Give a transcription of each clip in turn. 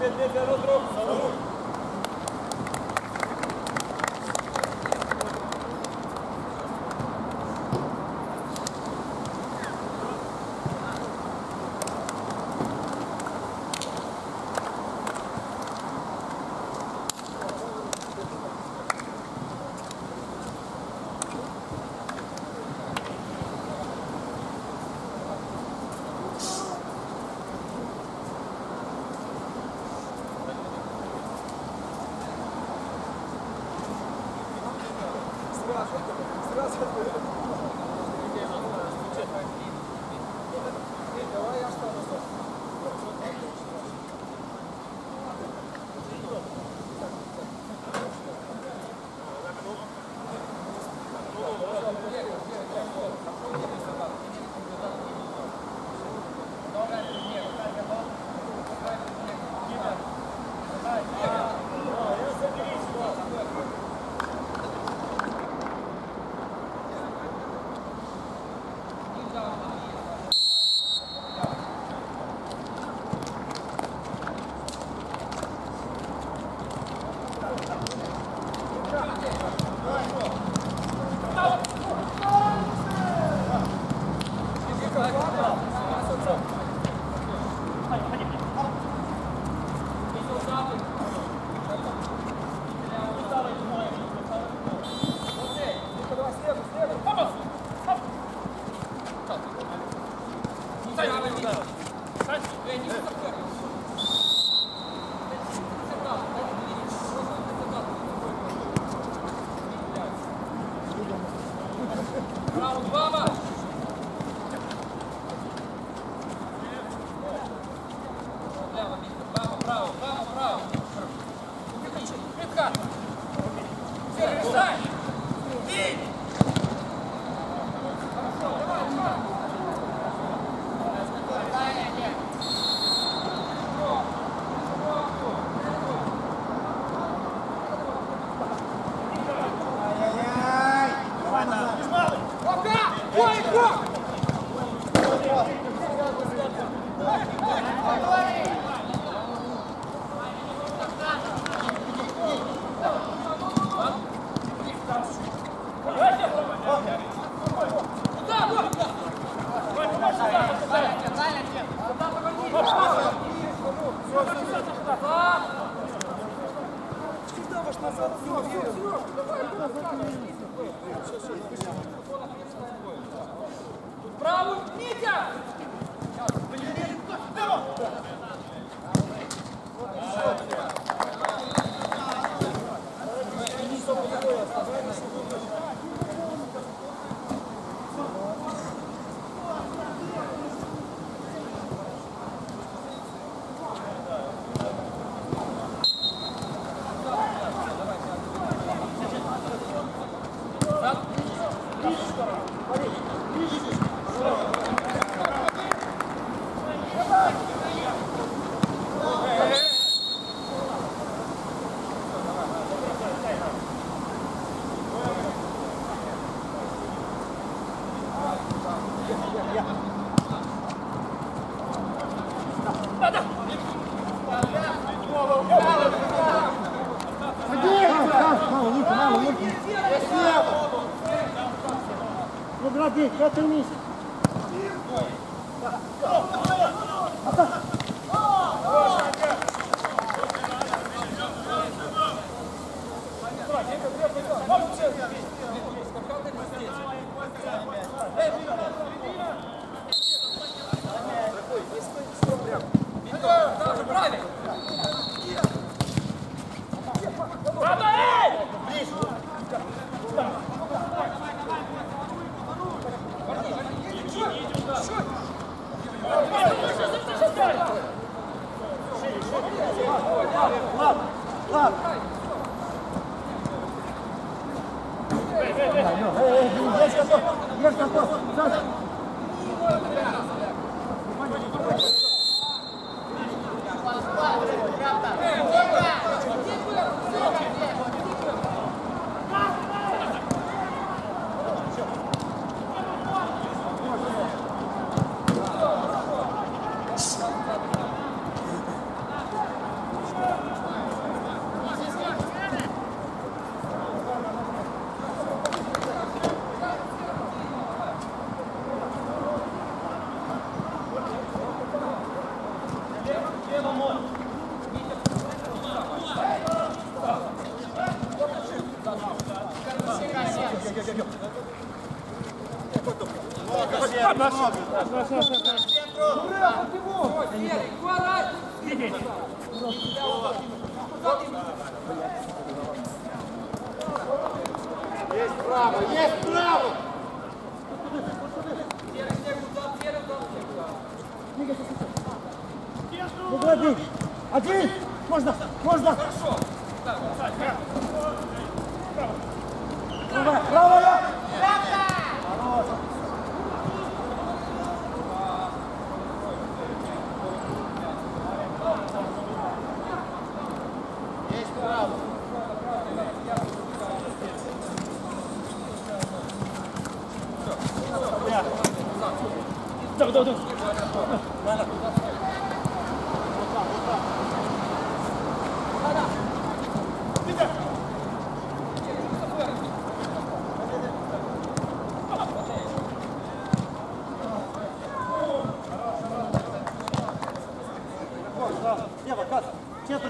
Salud.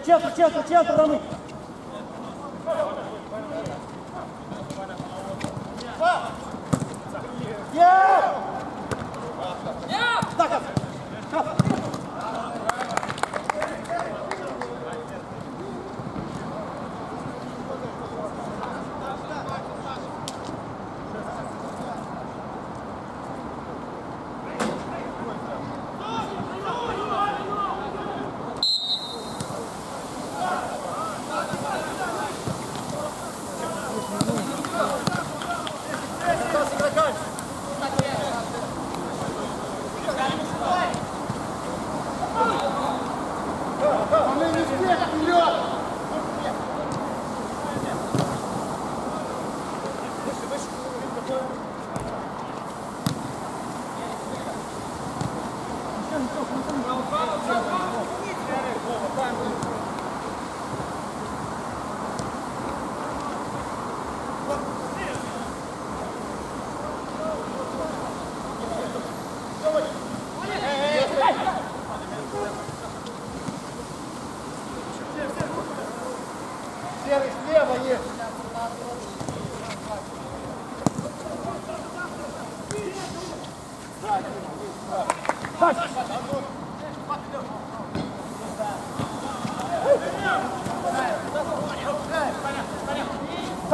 Центр, центр, центр, центр, Ромы!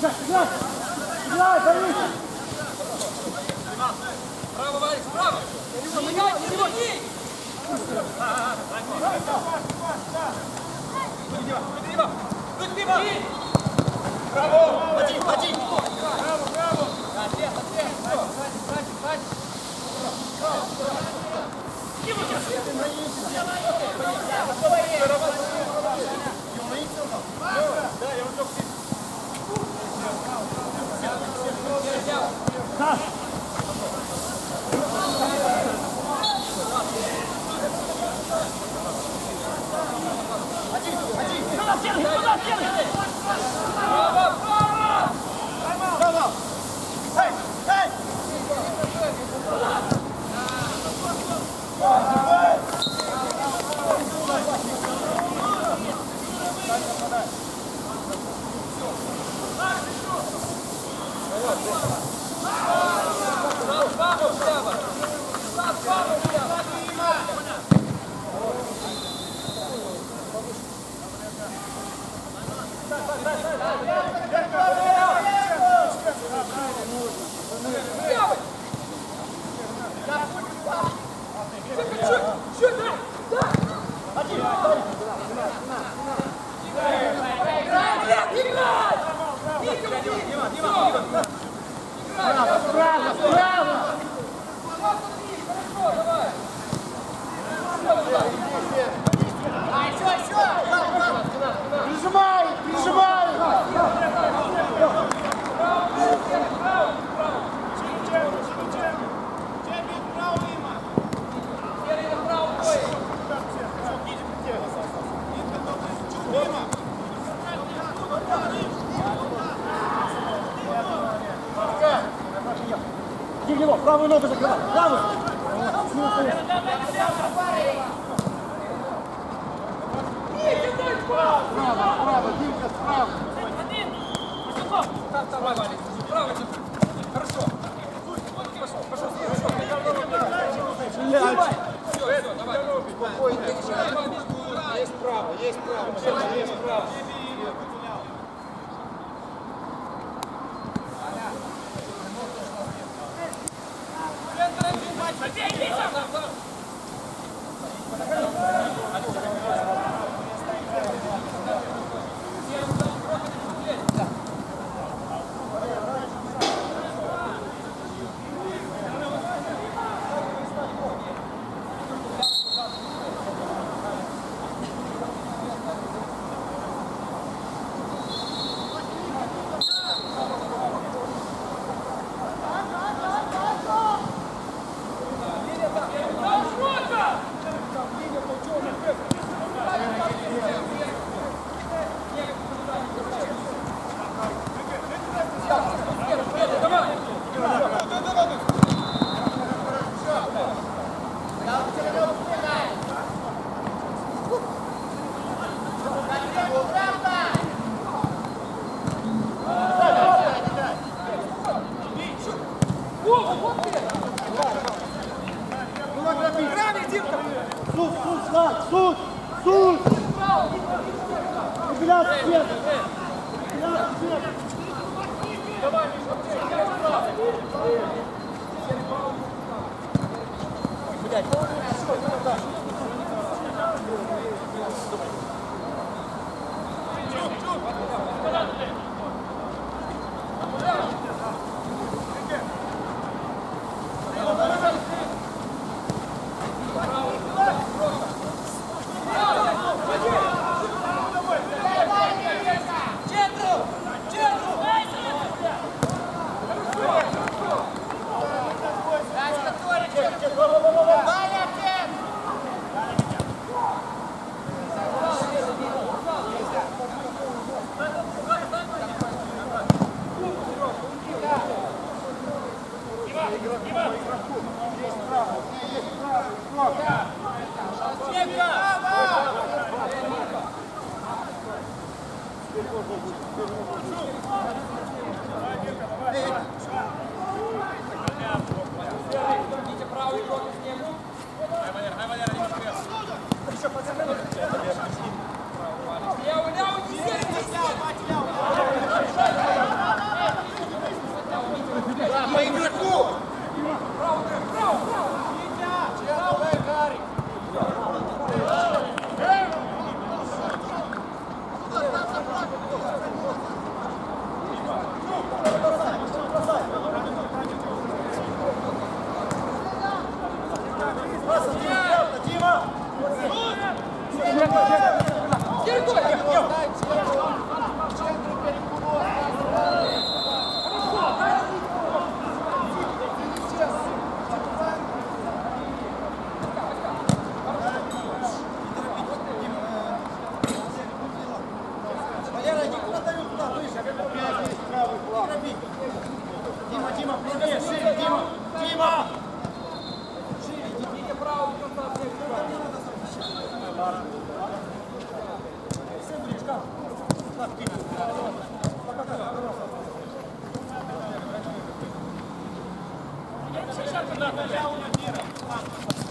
Да, да играть уже! Пипец балетно! Есть право! Играй! Играй, Борис! Право, Варик, справа! Забегай, не забеги! Один, один! Саш! Сюда, стены, сюда, стены! Право! Эй, эй! Право,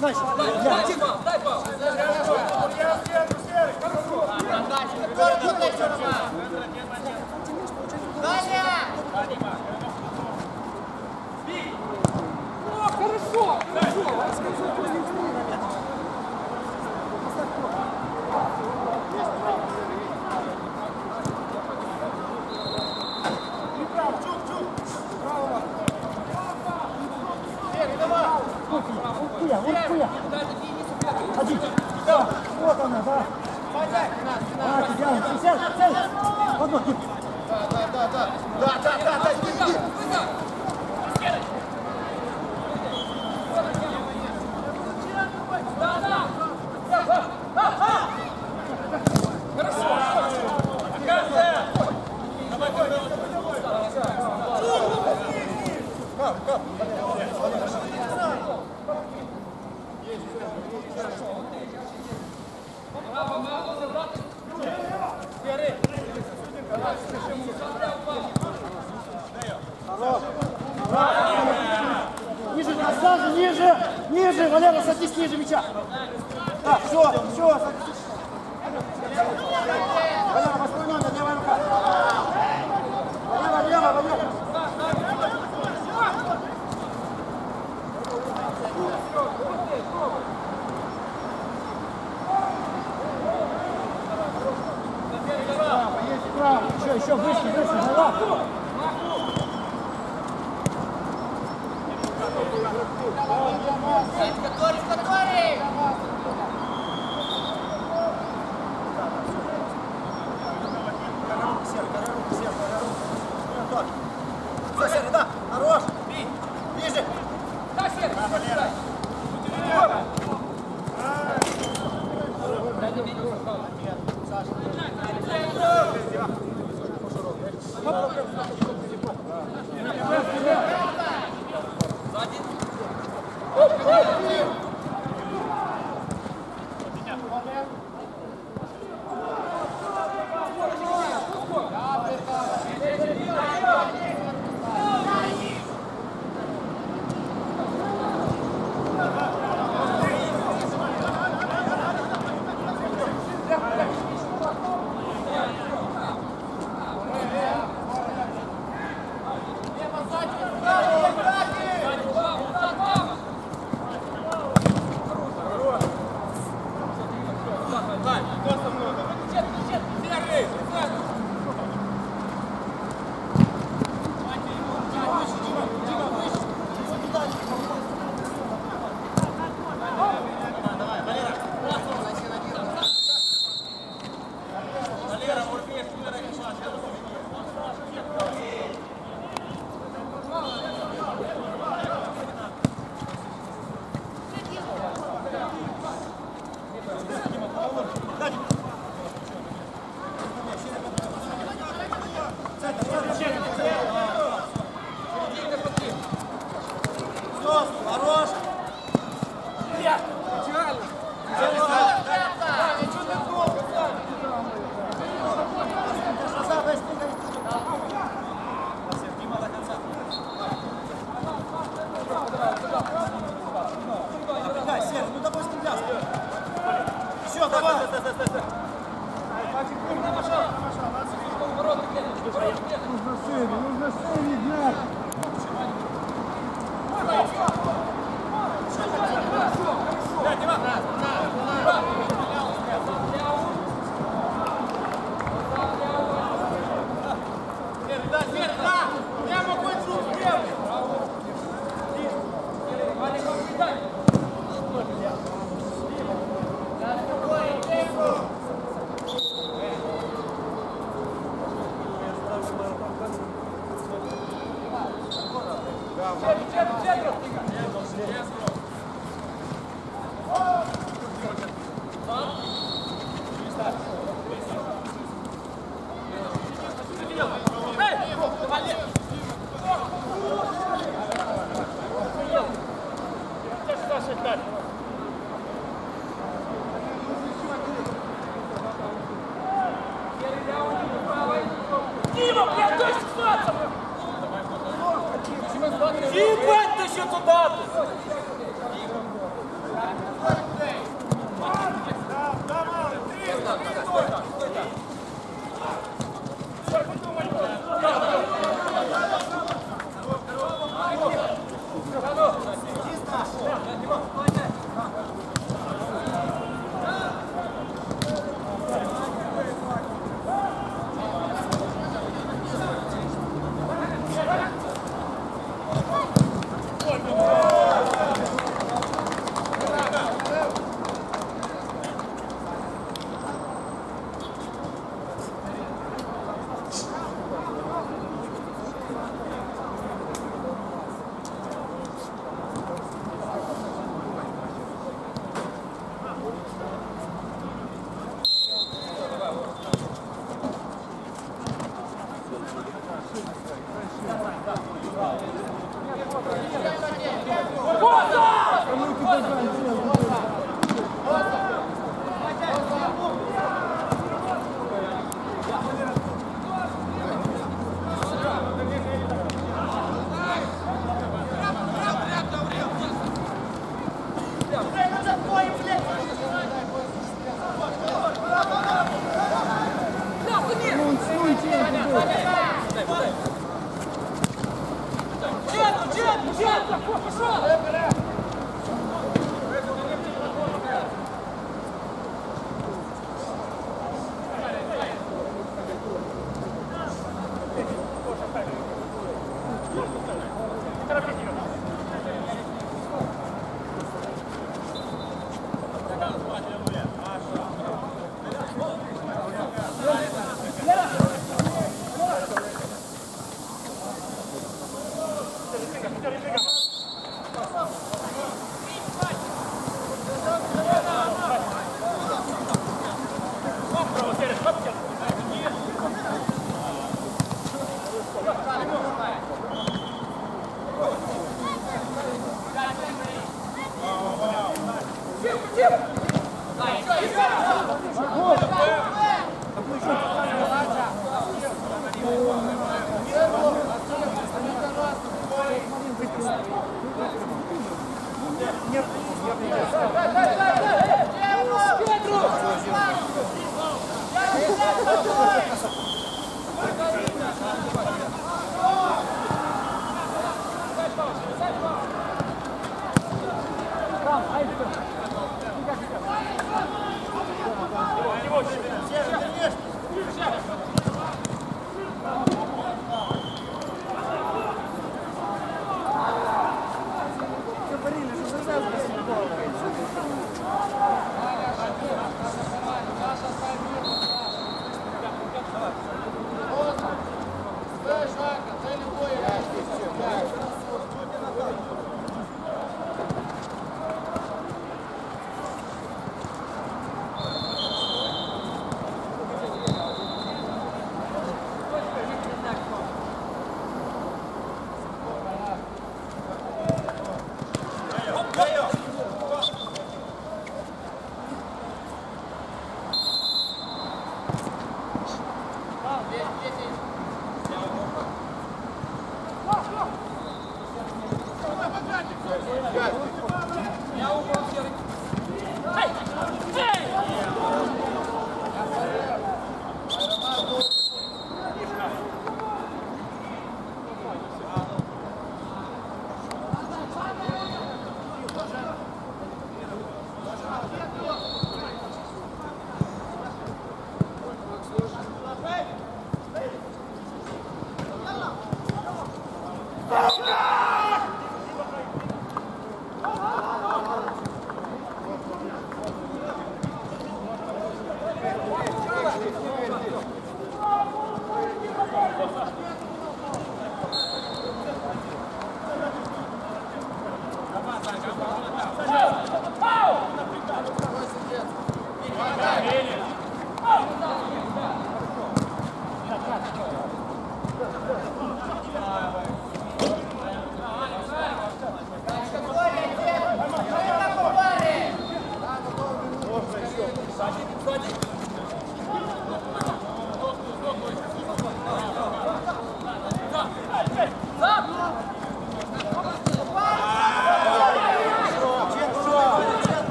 Nice. Yeah.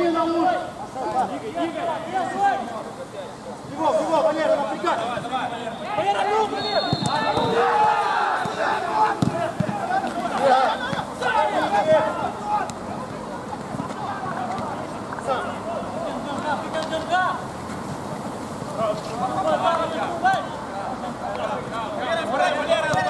Середина лучше! Двигай, двигай! Другого, другого, Валера, напрягай! Давай, давай, Валера! Валера, ну, Валера! Валера, Валера, Валера!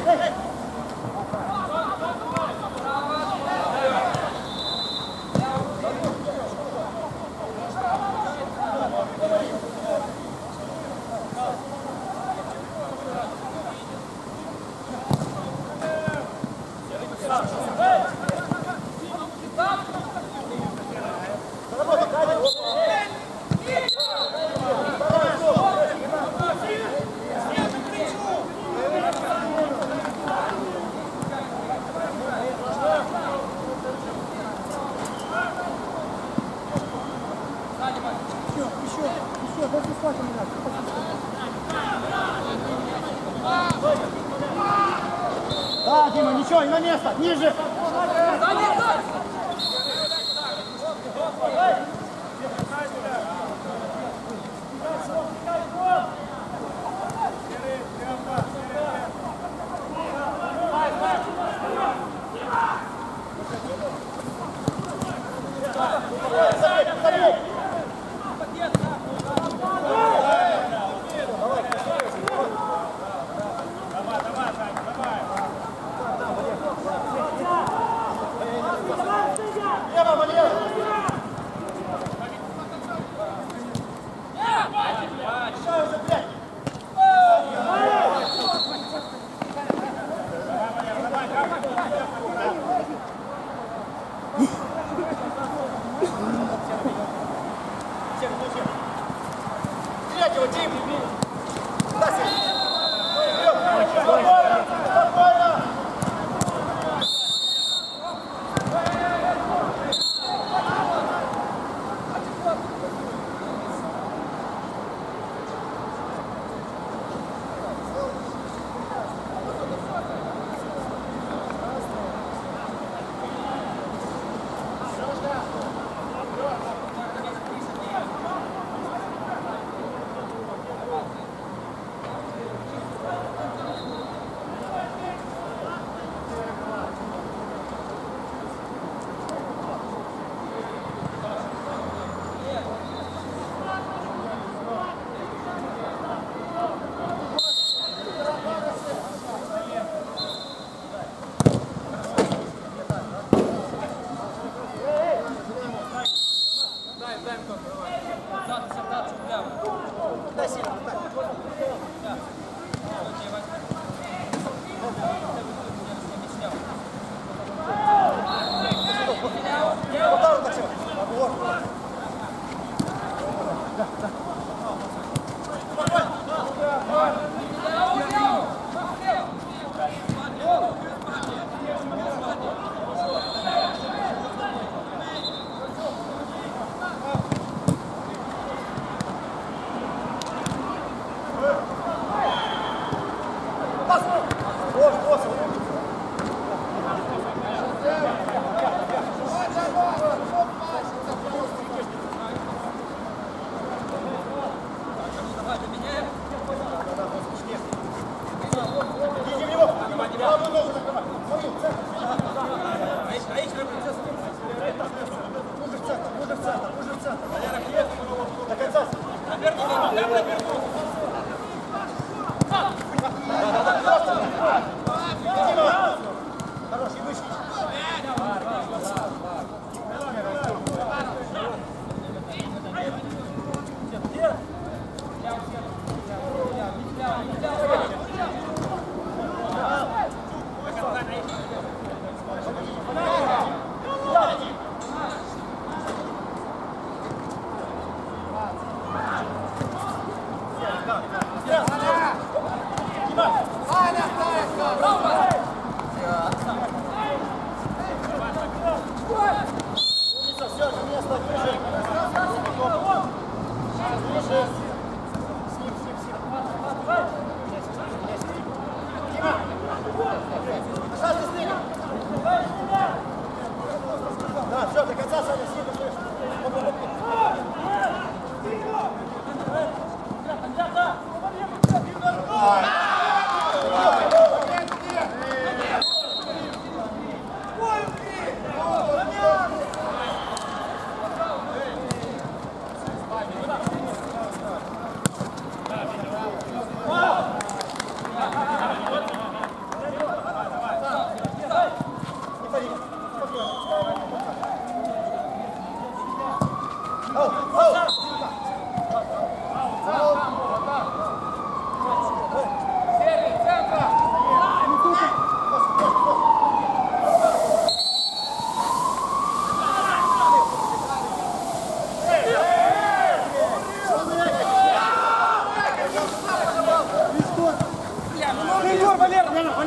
你是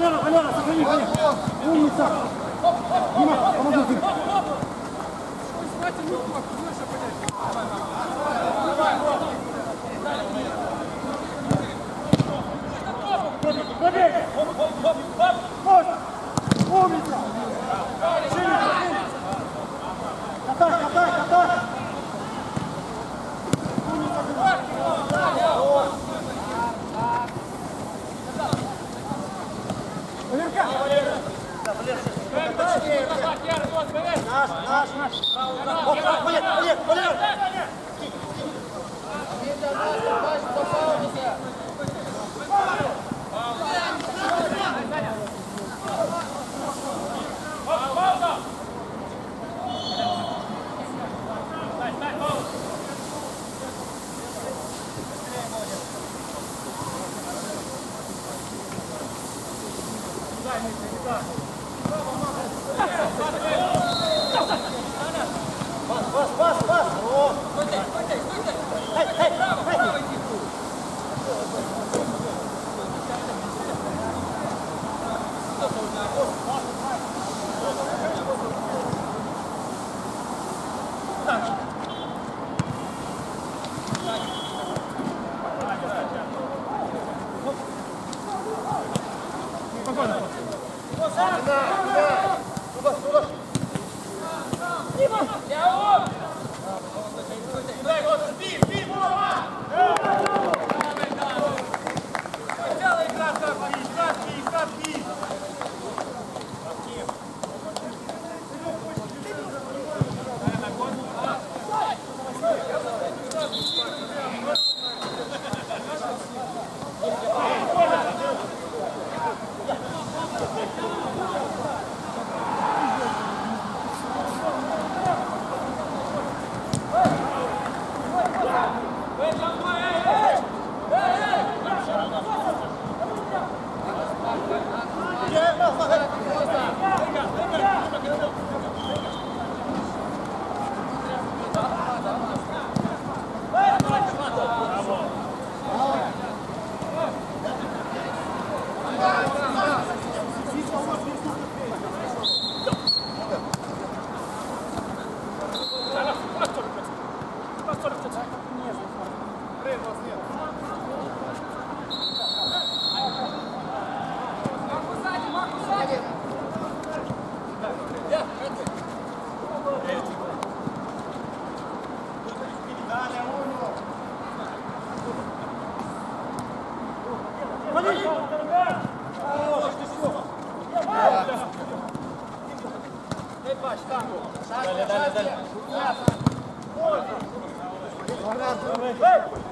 Валера, Валера, сохрани, Валера. Умница. Дима, помоги ты. Побег! Пост! Умница! Шире! Катай, катай, катай! Наш, наш, наш. Поехали, поехали, поехали. Come on, come on. Hey!